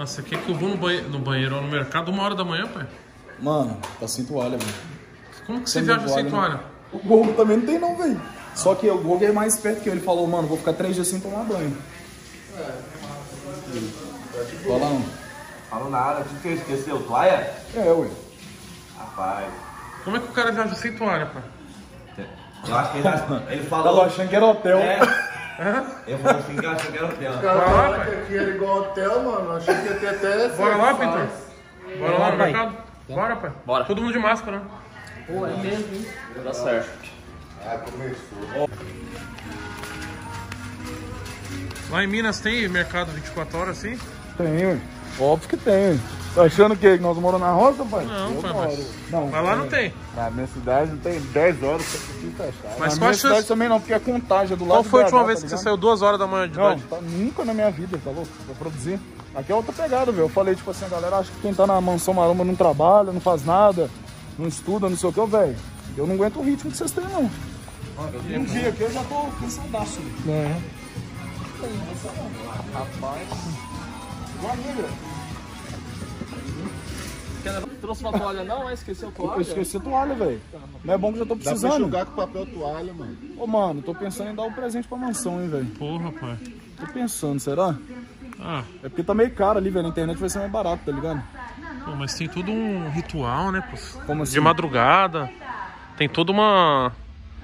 Mas você quer que eu vou no, banhe no banheiro ou no mercado uma hora da manhã, pai? Mano, tá sem toalha, velho. Como que você viaja sem toalha, toalha? O Gogo também não tem não, velho. Só que o Gogo é mais esperto que eu. Ele falou, mano, vou ficar três dias sem tomar banho. Fala não. Falou nada, tu que esqueceu toalha? É, ué. Rapaz, Como é que o cara viaja sem toalha, pai? eu acho que ele, ele Tava falou. achando que era hotel. É. Ele falou assim que eu que era hotel. Pai. aqui era igual hotel, mano. Achei que ia ter até. Bora lá. Pintor? Bora lá no mercado? Bora, pai. Bora. Todo mundo de máscara, né? Pô, é mesmo, hein? Tá certo. Ah, começou. Lá em Minas tem mercado 24 horas assim? Tem, ué. Óbvio que tem. Tá achando que nós moramos na roça, pai? Não, Eu pai, moro. mas- Não, Mas lá não tem. Na minha cidade tem 10 horas pra fechado. Mas na qual minha a cidade chance? também não, porque é contágio do lado Qual foi a última vez tá que você saiu duas horas da manhã de Não, idade? tá, nunca na minha vida, tá louco? Pra produzir. Aqui é outra pegada, velho. Eu falei, tipo assim, a galera acha que quem tá na mansão maromba não trabalha, não faz nada, não estuda, não sei o que, velho. Eu não aguento o ritmo que vocês têm, não. Um dia aqui eu já tô cansadaço. É. Rapaz. Igual a minha, Trouxe uma toalha não, mas esqueceu a Eu toalha? esqueci a toalha, velho. Não é bom que eu já tô Dá pra precisando. enxugar com papel toalha, mano. Ô, mano, tô pensando em dar um presente pra mansão, hein, velho. Porra, pai. Tô pensando, será? Ah, É porque tá meio caro ali, velho. Na internet vai ser mais barato, tá ligado? pô, mas tem todo um ritual, né? pô? Como assim? De madrugada. Tem toda uma.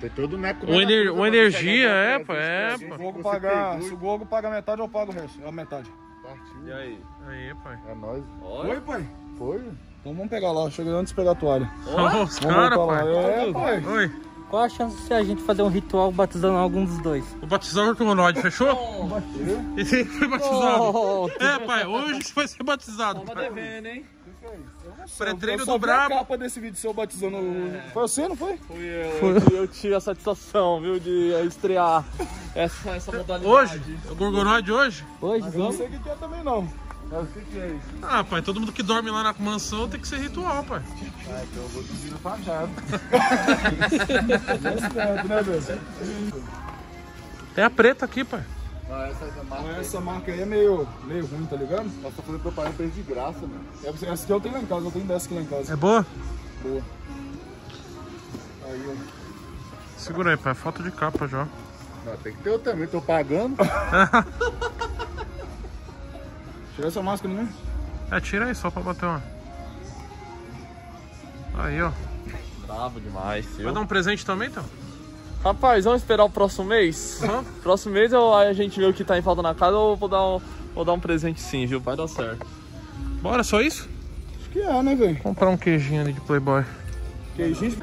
Tem todo né, Uma, ener- uma energia, é, pô, é, Se o pô. Gogo pagar, se o Gogo paga metade, eu pago o resto. É a metade. Partiu. E aí? Aí, pai. É nóis. Foi, pai? Foi? Então vamos pegar lá. Chega antes de pegar a toalha. Ó, os Vamos caras, pai. É, pai. Oi. Qual a chance de a gente fazer um ritual batizando algum dos dois? O batizador humanoide, fechou? Ele foi batizado. Oh, É, pai, hoje você vai ser batizado. Tava devendo, hein? Pré-treino do a Brabo. capa desse vídeo seu batizando. Foi você, não foi? Fui eu, eu, eu tive a satisfação, viu, de estrear essa, essa modalidade. Hoje? É o Gorgonoide hoje? hoje, Eu não sei o que que é também, não. Mas o que que é isso? Ah, pai, todo mundo que dorme lá na mansão tem que ser ritual, pai. Ah, então eu vou dormir no fachado. É né? Tem a preta aqui, pai. Não, essa é marca. Essa marca aí é meio, meio ruim, tá ligado? Nós tô fazendo propaganda pra eles de graça, mano. Essa essa aqui eu tenho lá em casa, eu tenho dessa aqui lá em casa. É boa? Boa. Aí, ó. Segura aí, pai. Foto de capa já. Não, tem que ter eu também, tô pagando. Tira essa máscara, né? É, tira aí só pra bater uma. Aí, ó. Bravo demais, Vai viu? dar um presente também, então? Rapaz, vamos esperar o próximo mês? Vamos. Próximo mês eu, a gente vê o que tá em falta na casa, eu vou dar um, vou dar um presente sim, viu? Vai dar certo. Bora, só isso? Acho que é, né, velho? Comprar um queijinho ali de Playboy. Queijinho.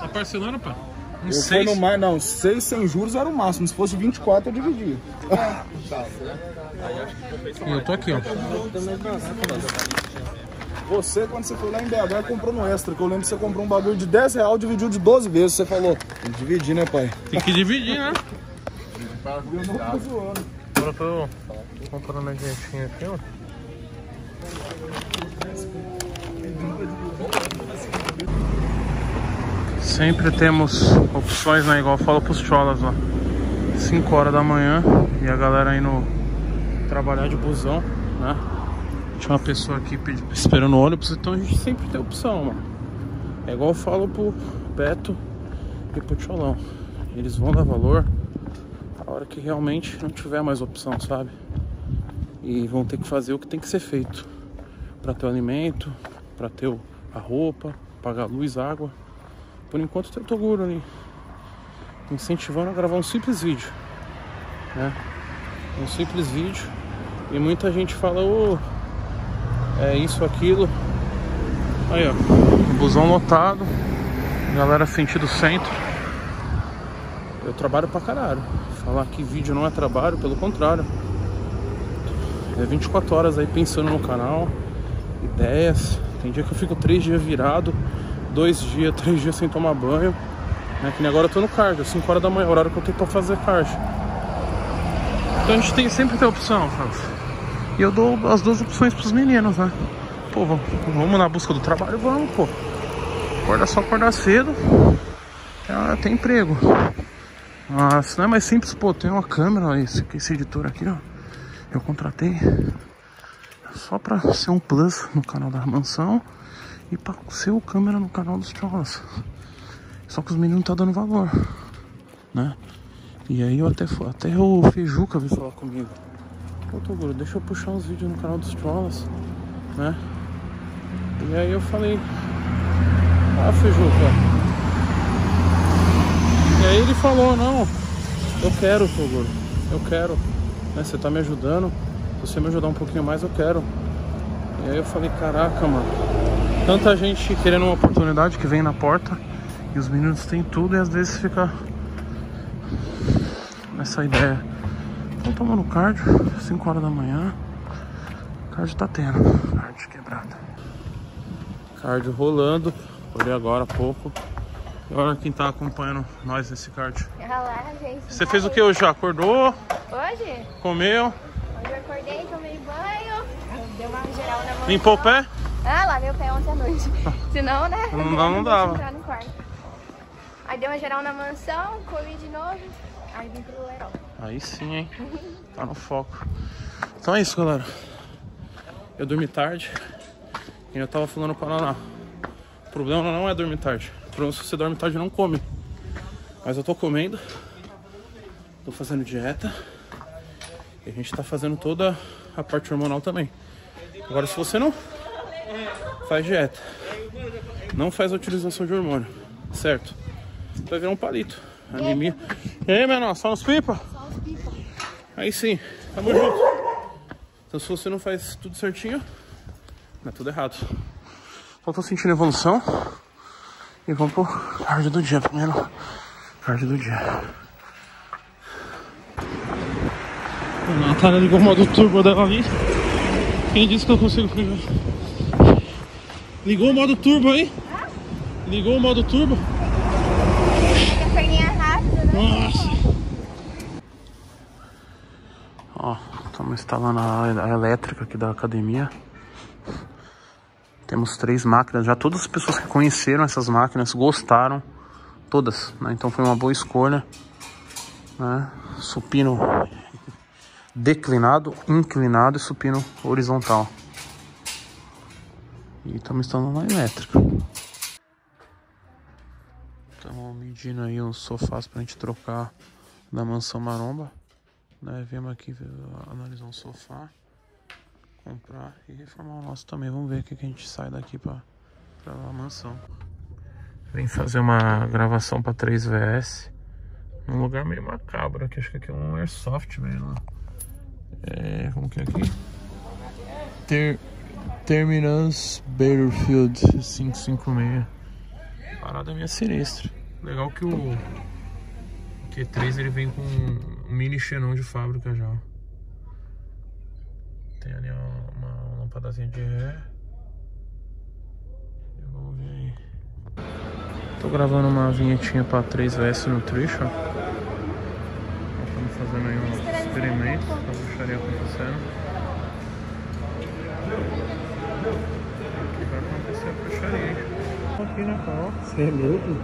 Tá parcelando, pai? Um Eu seis. no mais, não, 6 sem juros era o máximo. Se fosse 24, eu dividia. E eu tô aqui, ó. Você, quando você foi lá em BH, comprou no Extra, que eu lembro que você comprou um bagulho de 10 real, dividiu de 12 vezes. Você falou, tem que dividir, né, pai? Tem que dividir, né? Eu não tô zoando. Agora eu tô comprando a gentinha aqui, ó. Sempre temos opções, né? Igual eu falo pros cholas, ó. 5 horas da manhã e a galera indo trabalhar de busão, né? Tinha uma pessoa aqui esperando o ônibus, então a gente sempre tem opção, mano. É igual eu falo pro Beto e pro Tcholão. Eles vão dar valor a hora que realmente não tiver mais opção, sabe? E vão ter que fazer o que tem que ser feito para ter o alimento, para ter a roupa, pagar luz, água. Por enquanto tem o Toguro ali incentivando a gravar um simples vídeo, né? Um simples vídeo e muita gente fala, ô, é isso, aquilo. Aí, ó, busão lotado, galera sentido centro. Eu trabalho pra caralho. Falar que vídeo não é trabalho, pelo contrário. É 24 horas aí pensando no canal, ideias. Tem dia que eu fico três dias virado, dois dias, três dias sem tomar banho. Né? Que nem agora eu tô no cardio, 5 horas da manhã, horário que eu tenho pra fazer cardio. Então a gente tem sempre tem opção? E eu dou as duas opções pros meninos, né? Pô, vamos, vamos na busca do trabalho? Vamos, pô. Acorda só acordar cedo. É, tem emprego. Mas não é mais simples, pô, tem uma câmera, esse, esse editor aqui, ó. Eu contratei só pra ser um plus no canal da mansão e pra ser o câmera no canal dos trolls. Só que os meninos não tá dando valor, né? E aí eu até, até o Fejuca veio falar comigo. Ô Toguro, deixa eu puxar uns vídeos no canal dos trolls, né? E aí eu falei, ah Fejuca. E aí ele falou, não, eu quero, Toguro, eu quero. Né? Você tá me ajudando. Se você me ajudar um pouquinho mais, eu quero. E aí eu falei, caraca, mano. Tanta gente querendo uma oportunidade que vem na porta. E os meninos têm tudo e às vezes fica nessa ideia. Estão tomando cardio, 5 horas da manhã. Cardio tá tendo. Cardio quebrado. Cardio rolando. Olhei agora há pouco. E olha quem tá acompanhando nós nesse cardio. Olá, gente. Você fez o que hoje? Já acordou? Hoje? Comeu? Hoje eu acordei, tomei banho, dei uma geral na mão. Limpou o pé? Ah, lavei o pé ontem à noite. Senão, né? Não dá, não dava. entrar no quarto. Aí dei uma geral na mansão, comi de novo, aí vim pro Leirão. Aí sim, hein? Tá no foco. Então é isso, galera. Eu dormi tarde. E eu tava falando pra Naná. O problema não é dormir tarde. O problema é se você dorme tarde não come. Mas eu tô comendo. Tô fazendo dieta. E a gente tá fazendo toda a parte hormonal também. Agora, se você não faz dieta, não faz utilização de hormônio, certo? Vai virar um palito. Anemia. E aí, menor, só uns pipa? Aí sim, tamo junto. Então se você não faz tudo certinho, é tudo errado. Só tô sentindo evolução. E vamos pro card do dia primeiro. Card do dia. A Natália ligou o modo turbo dela ali. Quem disse que eu consigo pegar? Ligou o modo turbo aí? Ligou o modo turbo? Fica a perninha rápida, né? Nossa! Ó, estamos instalando a, a elétrica aqui da academia. Temos três máquinas, já todas as pessoas que conheceram essas máquinas gostaram, todas, né? Então foi uma boa escolha, né? Supino declinado, inclinado e supino horizontal. Estamos instalando a elétrica. Estamos medindo aí uns sofás pra gente trocar da mansão maromba. Né? Aqui analisar um sofá, comprar e reformar o nosso também. Vamos ver o que, a gente sai daqui pra, pra mansão. Vem fazer uma gravação pra 3VS num lugar meio macabro aqui. Acho que aqui é um airsoft mesmo. É. Como que é aqui? Ter, Terminus Battlefield 556. Parada meio sinistra. Legal que o Q3 ele vem com um mini xenon de fábrica já. Tem ali uma, uma lampadazinha de ré. E Vamos ver aí. Tô gravando uma vinhetinha pra 3VS Nutrition. Estamos fazendo aí um experimento pra bruxaria acontecendo. Aqui vai acontecer a bruxaria. hein? Aqui né, Carol? Você é louco?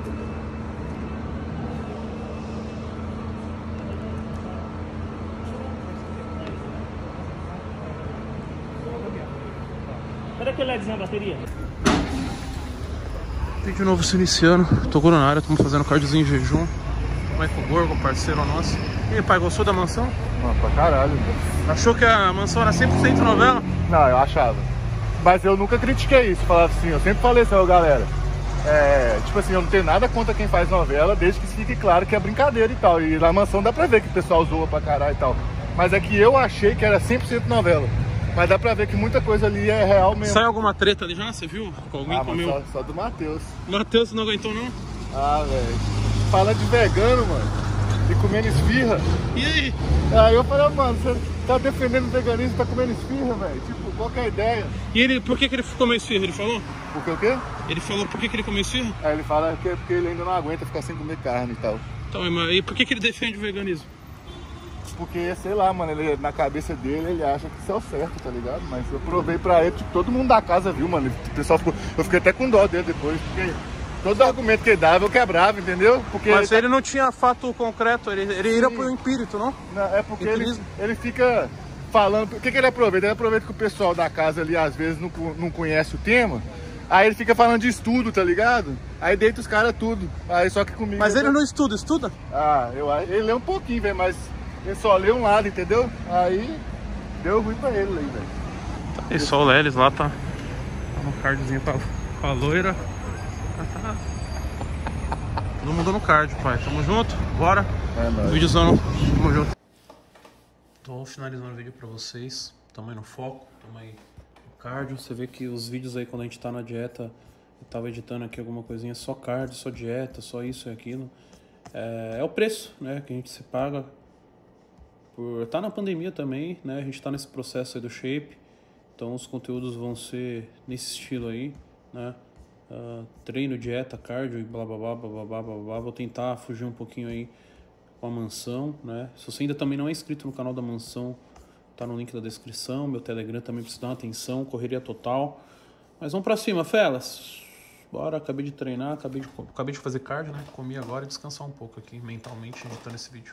Cadê aquele LEDzinho da bateria? Vídeo novo se iniciando, tô na área, estamos fazendo cardiozinho em jejum. Michael Gorgo, parceiro nosso. E aí, pai, gostou da mansão? Mano, pra caralho. Achou que a mansão era 100% novela? Não, eu achava. Mas eu nunca critiquei isso, falava assim, eu sempre falei ó, galera. É, tipo assim, eu não tenho nada contra quem faz novela, desde que fique claro que é brincadeira e tal. E na mansão dá pra ver que o pessoal zoa pra caralho e tal. Mas é que eu achei que era 100% novela. Mas dá pra ver que muita coisa ali é real mesmo. Saiu alguma treta ali já? Você viu? Com alguém ah, comeu? só, só do Matheus. Matheus não aguentou não? Ah, velho. Fala de vegano, mano. E comendo esfirra. E aí? Aí eu falei, mano, você tá defendendo o veganismo e tá comendo esfirra, velho. Tipo, qual que é a ideia? E ele, por que, que ele comeu esfirra? Ele falou? Porque o quê? Ele falou por que, que ele comeu esfirra? Aí ele fala que é porque ele ainda não aguenta ficar sem comer carne e tal. Então, mas e por que, que ele defende o veganismo? Porque, sei lá, mano, ele, na cabeça dele ele acha que isso é o certo, tá ligado? Mas eu provei pra ele, tipo, todo mundo da casa viu, mano. O pessoal ficou. Eu fiquei até com dó dele depois, porque todo argumento que ele dava eu quebrava, entendeu? Porque Mas ele, ele não tinha fato concreto, ele, ele ia pro empírito, não? Não, é porque ele, ele fica falando. O que, que ele aproveita? Ele aproveita que o pessoal da casa ali às vezes não, não conhece o tema. Aí ele fica falando de estudo, tá ligado? Aí deita os caras tudo. Aí só que comigo. Mas ele não estuda, estuda? Ah, eu, acho- ele lê um pouquinho, velho, mas ele só lê um lado, entendeu? Aí deu ruim pra ele aí, velho. E só o Lelis lá tá, tá no cardzinho pra, pra loira. Todo mundo no card, pai. Tamo junto? Bora? É nóis. Vídeozão. Tamo junto. Tô finalizando o vídeo pra vocês. Tamo aí no foco, tamo aí no cardio. Você vê que os vídeos aí quando a gente tá na dieta, eu tava editando aqui alguma coisinha, só cardio, só dieta, só isso e aquilo. É, é o preço, né, que a gente se paga por tá na pandemia também, né? A gente tá nesse processo aí do shape. Então os conteúdos vão ser nesse estilo aí, né? uh, treino, dieta, cardio e blá blá blá blá blá blá blá. Vou tentar fugir um pouquinho aí com a mansão, né? Se você ainda também não é inscrito no canal da mansão, tá no link da descrição. Meu Telegram também precisa dar uma atenção, correria total. Mas vamos pra cima, felas! Bora, acabei de treinar, acabei de, acabei de fazer cardio, né? Comi agora e descansar um pouco aqui mentalmente editando esse vídeo.